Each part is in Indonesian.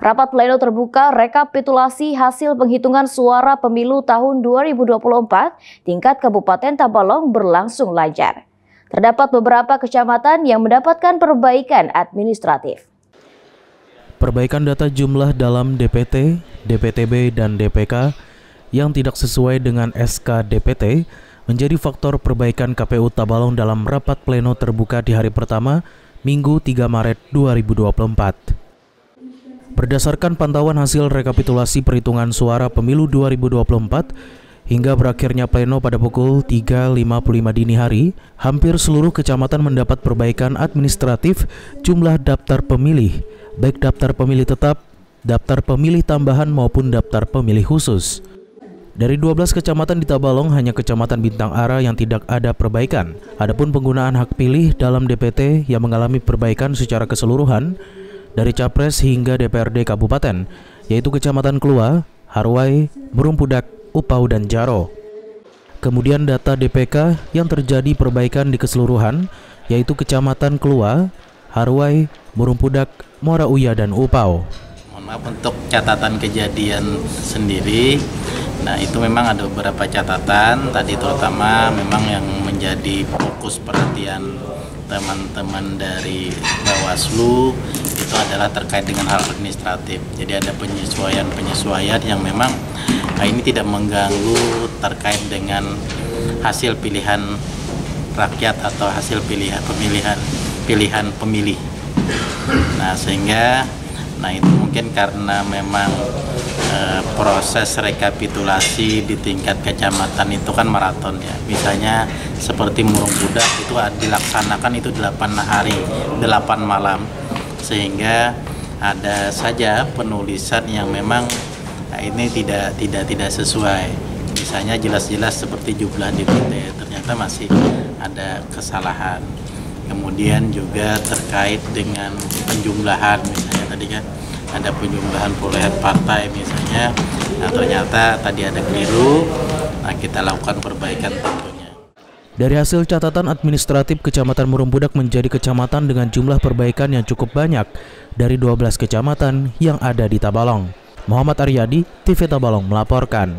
Rapat pleno terbuka rekapitulasi hasil penghitungan suara pemilu tahun 2024 tingkat Kabupaten Tabalong berlangsung lancar. Terdapat beberapa kecamatan yang mendapatkan perbaikan administratif. Perbaikan data jumlah dalam DPT, DPTB, dan DPK yang tidak sesuai dengan SK DPT menjadi faktor perbaikan KPU Tabalong dalam rapat pleno terbuka di hari pertama, Minggu 3 Maret 2024. Berdasarkan pantauan hasil rekapitulasi perhitungan suara pemilu 2024 hingga berakhirnya pleno pada pukul 3.55 dini hari, hampir seluruh kecamatan mendapat perbaikan administratif jumlah daftar pemilih, baik daftar pemilih tetap, daftar pemilih tambahan maupun daftar pemilih khusus. Dari 12 kecamatan di Tabalong, hanya kecamatan Bintang Ara yang tidak ada perbaikan. Adapun penggunaan hak pilih dalam DPT yang mengalami perbaikan secara keseluruhan, dari Capres hingga DPRD Kabupaten, yaitu Kecamatan Kelua, Harwai, Burungpudak, Upau, dan Jaro. Kemudian data DPK yang terjadi perbaikan di keseluruhan, yaitu Kecamatan Kelua, Harwai, Burungpudak, Muara Uya, dan Upau. Mohon maaf untuk catatan kejadian sendiri. Nah itu memang ada beberapa catatan tadi terutama memang yang menjadi fokus perhatian teman-teman dari Bawaslu adalah terkait dengan hal administratif. Jadi ada penyesuaian-penyesuaian yang memang nah ini tidak mengganggu terkait dengan hasil pilihan rakyat atau hasil pilihan pemilihan pilihan pemilih. Nah sehingga nah itu mungkin karena memang e, proses rekapitulasi di tingkat kecamatan itu kan maraton ya. Misalnya seperti murung budak itu dilaksanakan itu 8 hari, 8 malam sehingga ada saja penulisan yang memang nah ini tidak tidak tidak sesuai. Misalnya jelas-jelas seperti jumlah DPT ternyata masih ada kesalahan. Kemudian juga terkait dengan penjumlahan misalnya tadi kan ada penjumlahan perolehan partai misalnya. Nah ternyata tadi ada keliru. Nah kita lakukan perbaikan. tentunya dari hasil catatan administratif Kecamatan Murumbudak menjadi kecamatan dengan jumlah perbaikan yang cukup banyak dari 12 kecamatan yang ada di Tabalong. Muhammad Aryadi, TV Tabalong melaporkan.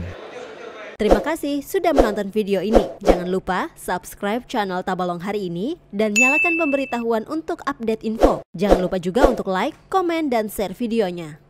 Terima kasih sudah menonton video ini. Jangan lupa subscribe channel Tabalong hari ini dan nyalakan pemberitahuan untuk update info. Jangan lupa juga untuk like, komen, dan share videonya.